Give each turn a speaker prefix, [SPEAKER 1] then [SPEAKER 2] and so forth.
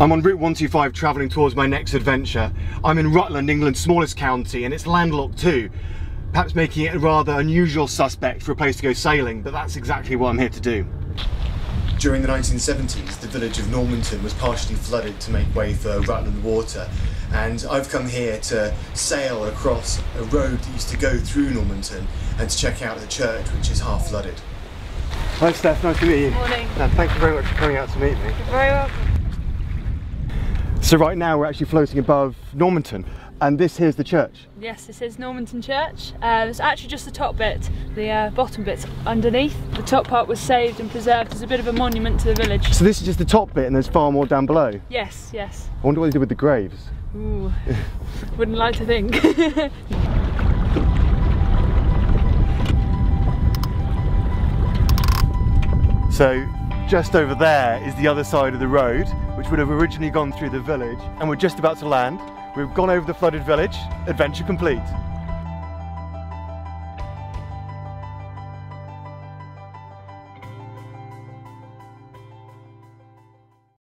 [SPEAKER 1] I'm on Route 125 travelling towards my next adventure. I'm in Rutland, England's smallest county, and it's landlocked too. Perhaps making it a rather unusual suspect for a place to go sailing, but that's exactly what I'm here to do. During the 1970s, the village of Normanton was partially flooded to make way for Rutland Water, and I've come here to sail across a road that used to go through Normanton and to check out the church, which is half flooded. Hi Steph, nice to meet you.
[SPEAKER 2] Morning.
[SPEAKER 1] Uh, thank you very much for coming out to meet me.
[SPEAKER 2] You're very welcome.
[SPEAKER 1] So right now we're actually floating above Normanton, and this here's the church.
[SPEAKER 2] Yes, this is Normanton Church. Uh, it's actually just the top bit. The uh, bottom bit's underneath. The top part was saved and preserved as a bit of a monument to the village.
[SPEAKER 1] So this is just the top bit, and there's far more down below.
[SPEAKER 2] Yes, yes.
[SPEAKER 1] I wonder what they did with the graves.
[SPEAKER 2] Ooh, wouldn't like to think.
[SPEAKER 1] So just over there is the other side of the road, which would have originally gone through the village, and we're just about to land. We've gone over the flooded village, adventure complete.